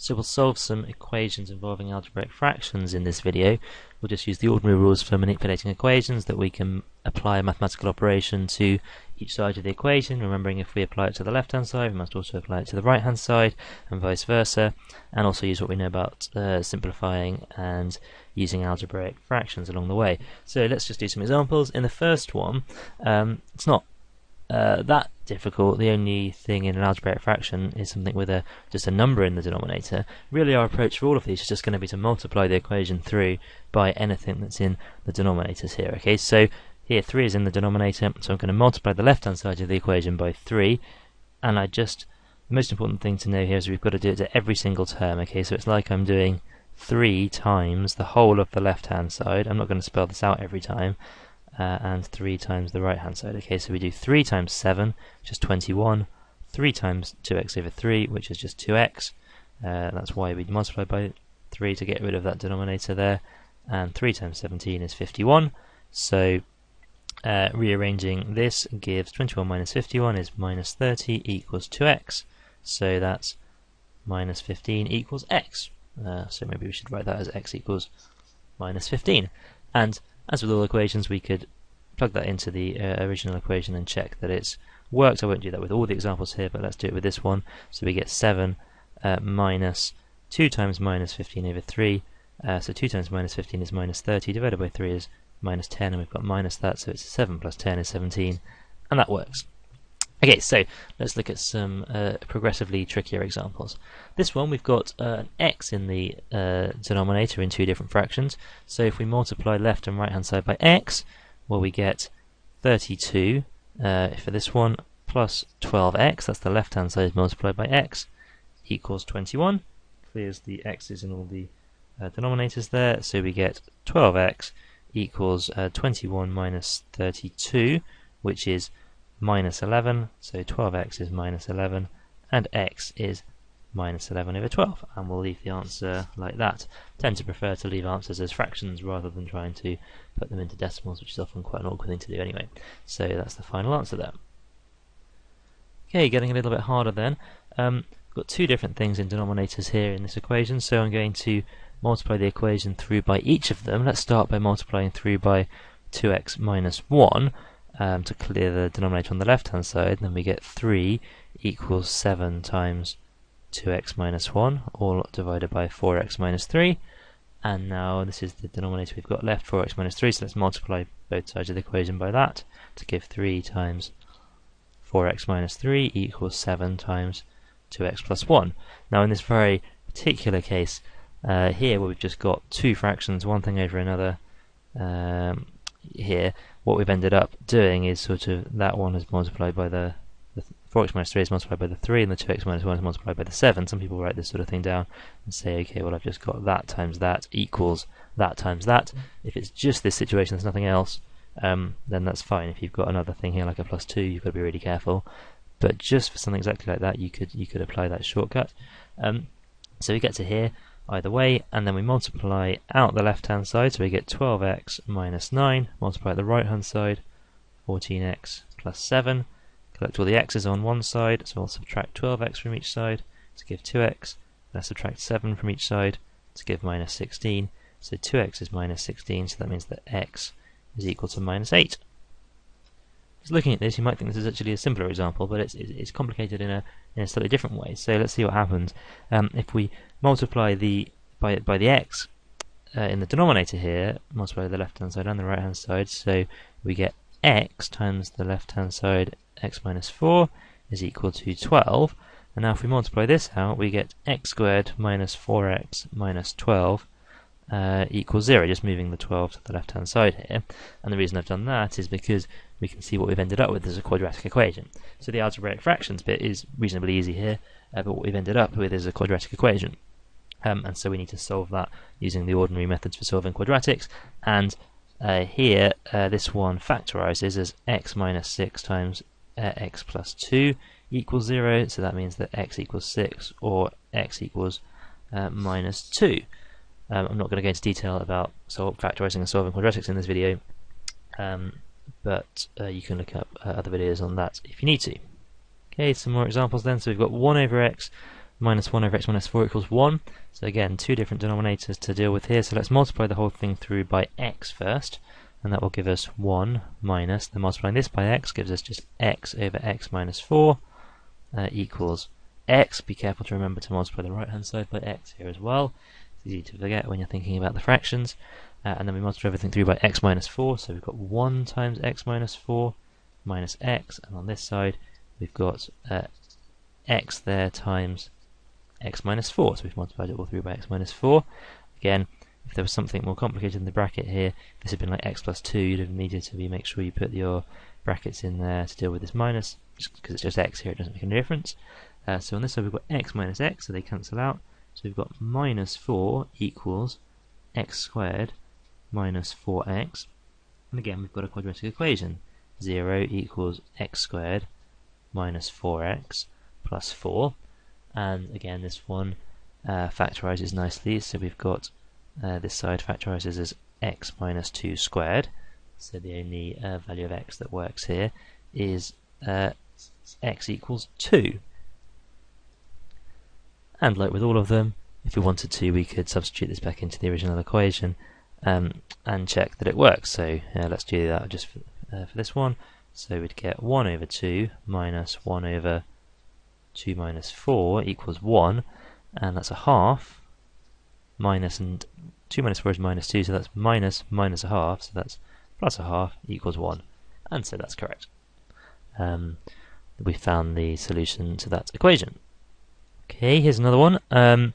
So we'll solve some equations involving algebraic fractions in this video. We'll just use the ordinary rules for manipulating equations that we can apply a mathematical operation to each side of the equation, remembering if we apply it to the left hand side we must also apply it to the right hand side and vice versa, and also use what we know about uh, simplifying and using algebraic fractions along the way. So let's just do some examples. In the first one, um, it's not uh, that difficult. The only thing in an algebraic fraction is something with a just a number in the denominator. Really, our approach for all of these is just going to be to multiply the equation through by anything that's in the denominators here. Okay, so here 3 is in the denominator, so I'm going to multiply the left-hand side of the equation by 3, and I just the most important thing to know here is we've got to do it to every single term. Okay, so it's like I'm doing 3 times the whole of the left-hand side. I'm not going to spell this out every time uh, and 3 times the right hand side. Okay, so we do 3 times 7, which is 21, 3 times 2x over 3, which is just 2x. Uh, that's why we multiply by 3 to get rid of that denominator there. And 3 times 17 is 51. So uh, rearranging this gives 21 minus 51 is minus 30 equals 2x. So that's minus 15 equals x. Uh, so maybe we should write that as x equals minus 15. And as with all equations, we could plug that into the uh, original equation and check that it's worked. I won't do that with all the examples here, but let's do it with this one. So we get 7 uh, minus 2 times minus 15 over 3. Uh, so 2 times minus 15 is minus 30, divided by 3 is minus 10, and we've got minus that, so it's 7 plus 10 is 17, and that works. Okay, so let's look at some uh, progressively trickier examples. This one, we've got uh, an x in the uh, denominator in two different fractions. So if we multiply left and right hand side by x, well, we get 32 uh, for this one, plus 12x, that's the left hand side multiplied by x, equals 21. Clears the x's in all the uh, denominators there, so we get 12x equals uh, 21 minus 32, which is minus 11, so 12x is minus 11, and x is minus 11 over 12, and we'll leave the answer like that. tend to prefer to leave answers as fractions rather than trying to put them into decimals, which is often quite an awkward thing to do anyway. So that's the final answer there. Okay, getting a little bit harder then. Um, we've got two different things in denominators here in this equation, so I'm going to multiply the equation through by each of them. Let's start by multiplying through by 2x minus 1 um, to clear the denominator on the left hand side, then we get 3 equals 7 times 2x minus 1, all divided by 4x minus 3. And now this is the denominator we've got left, 4x minus 3, so let's multiply both sides of the equation by that to give 3 times 4x minus 3 equals 7 times 2x plus 1. Now in this very particular case uh, here where we've just got two fractions, one thing over another, um, here, what we've ended up doing is sort of that one is multiplied by the, the 4x minus 3 is multiplied by the 3 and the 2x minus 1 is multiplied by the 7. Some people write this sort of thing down and say, okay, well I've just got that times that equals that times that. If it's just this situation, there's nothing else, um, then that's fine. If you've got another thing here like a plus 2, you've got to be really careful. But just for something exactly like that, you could you could apply that shortcut. Um, so we get to here, either way, and then we multiply out the left hand side, so we get 12x minus 9, multiply the right hand side, 14x plus 7, collect all the x's on one side, so we'll subtract 12x from each side to give 2x, then subtract 7 from each side to give minus 16, so 2x is minus 16, so that means that x is equal to minus 8. Just looking at this, you might think this is actually a simpler example, but it's, it's complicated in a, in a slightly different way. So let's see what happens. Um, if we multiply the by, by the x uh, in the denominator here, multiply the left hand side and the right hand side, so we get x times the left hand side, x minus 4, is equal to 12. And now if we multiply this out, we get x squared minus 4x minus 12 uh, equals 0, just moving the 12 to the left hand side here. And the reason I've done that is because we can see what we've ended up with is a quadratic equation. So the algebraic fractions bit is reasonably easy here, uh, but what we've ended up with is a quadratic equation. Um, and so we need to solve that using the ordinary methods for solving quadratics. And uh, here, uh, this one factorizes as x minus 6 times uh, x plus 2 equals 0, so that means that x equals 6 or x equals uh, minus 2. Um, I'm not going to go into detail about solve, factorizing and solving quadratics in this video, um, but uh, you can look up uh, other videos on that if you need to. Okay, some more examples then. So we've got 1 over x minus 1 over x minus 4 equals 1. So again, two different denominators to deal with here. So let's multiply the whole thing through by x first, and that will give us 1 minus, then multiplying this by x gives us just x over x minus 4 uh, equals x. Be careful to remember to multiply the right hand side by x here as well. It's easy to forget when you're thinking about the fractions. Uh, and then we multiply everything through by x minus 4, so we've got 1 times x minus 4 minus x, and on this side we've got uh, x there times x minus 4, so we've multiplied it all through by x minus 4. Again, if there was something more complicated in the bracket here, this had been like x plus 2, you'd have needed to be make sure you put your brackets in there to deal with this minus, because it's just x here, it doesn't make any difference. Uh, so on this side we've got x minus x, so they cancel out. So we've got minus 4 equals x squared minus 4x. And again, we've got a quadratic equation. 0 equals x squared minus 4x plus 4. And again, this one uh, factorizes nicely. So we've got uh, this side factorizes as x minus 2 squared. So the only uh, value of x that works here is uh, x equals 2. And like with all of them, if we wanted to, we could substitute this back into the original equation um, and check that it works. So let's do that just for, uh, for, this one. So we'd get 1 over 2 minus 1 over 2 minus 4 equals 1, and that's a half, minus, and 2 minus 4 is minus 2, so that's minus minus a half, so that's plus a half equals 1. And so that's correct. Um, we found the solution to that equation. Okay, here's another one. Um,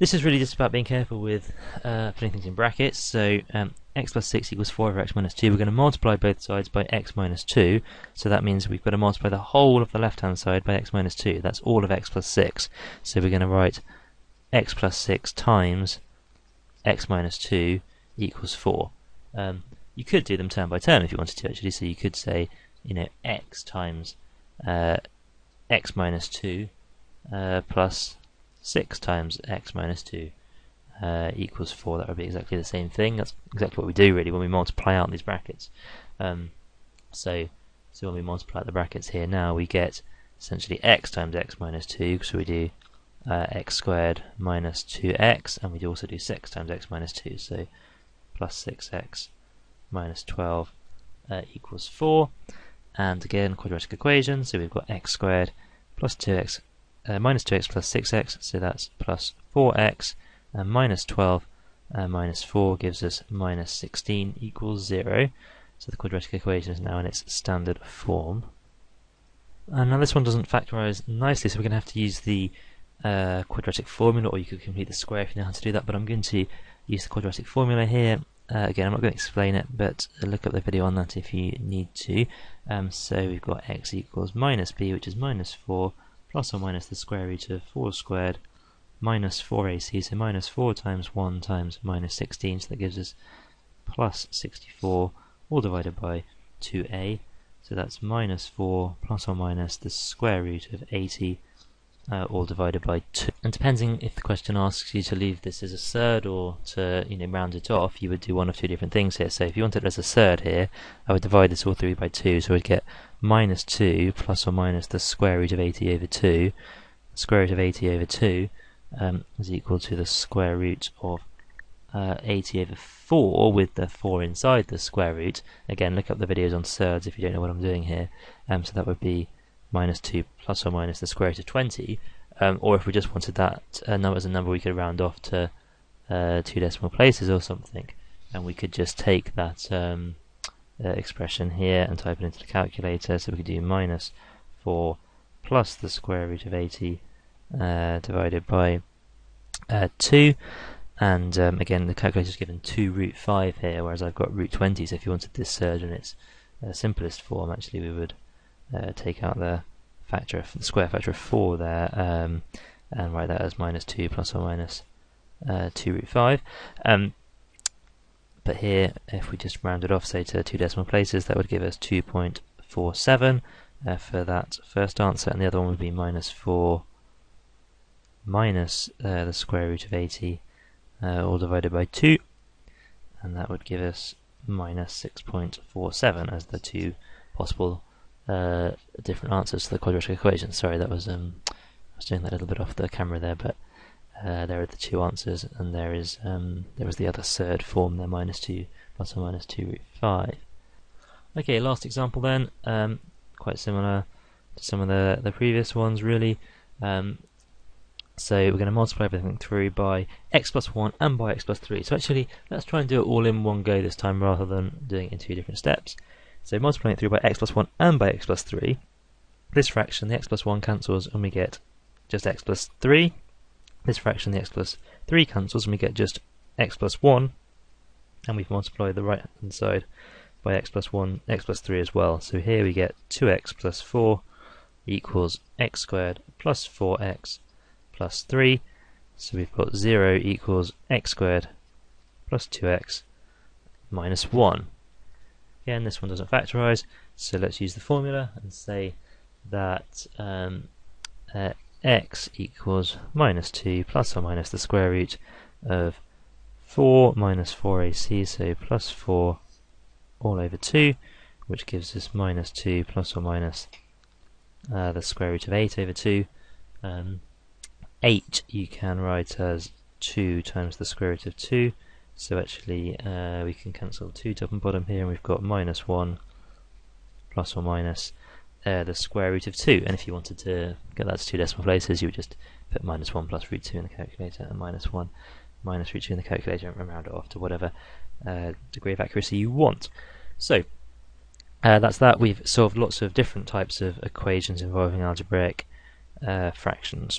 this is really just about being careful with uh, putting things in brackets. So um, x plus 6 equals 4 over x minus 2. We're going to multiply both sides by x minus 2. So that means we've got to multiply the whole of the left-hand side by x minus 2. That's all of x plus 6. So we're going to write x plus 6 times x minus 2 equals 4. Um, you could do them term by term if you wanted to, actually. So you could say, you know, x times uh, x minus 2 uh, plus 6 times x minus 2 uh, equals 4. That would be exactly the same thing. That's exactly what we do really when we multiply out these brackets. Um, so, so when we multiply out the brackets here now, we get essentially x times x minus 2. So we do uh, x squared minus 2x, and we also do 6 times x minus 2. So plus 6x minus 12 uh, equals 4. And again, quadratic equation. So we've got x squared plus 2x uh, minus 2x plus 6x, so that's plus 4x, and minus 12 uh, minus 4 gives us minus 16 equals 0. So the quadratic equation is now in its standard form. And now this one doesn't factorize nicely, so we're going to have to use the uh, quadratic formula, or you could complete the square if you know how to do that, but I'm going to use the quadratic formula here. Uh, again, I'm not going to explain it, but look up the video on that if you need to. Um, so we've got x equals minus b, which is minus 4, plus or minus the square root of 4 squared minus 4ac, so minus 4 times 1 times minus 16, so that gives us plus 64, all divided by 2a, so that's minus 4 plus or minus the square root of 80, uh, all divided by 2. And depending if the question asks you to leave this as a surd or to you know round it off, you would do one of two different things here. So if you wanted it as a surd here, I would divide this all through by 2, so we'd get minus 2 plus or minus the square root of 80 over 2. The square root of 80 over 2 um, is equal to the square root of uh, 80 over 4 with the 4 inside the square root. Again, look up the videos on surds if you don't know what I'm doing here. Um, so that would be minus 2 plus or minus the square root of 20. Um, or if we just wanted that uh, number as a number, we could round off to uh, two decimal places or something. And we could just take that um, uh, expression here and type it into the calculator. So we could do minus 4 plus the square root of 80 uh, divided by uh, 2. And um, again, the calculator is given 2 root 5 here, whereas I've got root 20. So if you wanted this surd in its uh, simplest form, actually we would uh, take out the factor of the square factor of 4 there um, and write that as minus 2 plus or minus, uh, 2 root 5. Um, but here, if we just round it off, say to two decimal places, that would give us 2.47 uh, for that first answer, and the other one would be minus 4 minus uh, the square root of 80 uh, all divided by 2 and that would give us minus 6.47 as the two possible uh, different answers to the quadratic equation. Sorry, that was um, was doing that a little bit off the camera there, but uh, there are the two answers, and there is um, there was the other surd form there, minus 2 plus or minus 2 root 5. Okay, last example then, um, quite similar to some of the, the previous ones really. Um, so we're going to multiply everything through by x plus 1 and by x plus 3. So actually, let's try and do it all in one go this time rather than doing it in two different steps. So multiplying it through by x plus 1 and by x plus 3, this fraction, the x plus 1 cancels and we get just x plus 3. This fraction, the x plus 3 cancels and we get just x plus 1. And we've multiplied the right hand side by x plus 1, x plus 3 as well. So here we get 2x plus 4 equals x squared plus 4x plus 3. So we've got 0 equals x squared plus 2x minus 1. Again, this one doesn't factorize, so let's use the formula and say that um, uh, x equals minus 2 plus or minus the square root of 4 minus 4ac, so plus 4 all over 2, which gives us minus 2 plus or minus uh, the square root of 8 over 2. Um, 8 you can write as 2 times the square root of 2. So actually uh, we can cancel 2 top and bottom here and we've got minus 1 plus or minus uh, the square root of 2. And if you wanted to get that to two decimal places you would just put minus 1 plus root 2 in the calculator and minus 1 minus root 2 in the calculator and round it off to whatever uh, degree of accuracy you want. So uh, that's that. We've solved lots of different types of equations involving algebraic uh, fractions.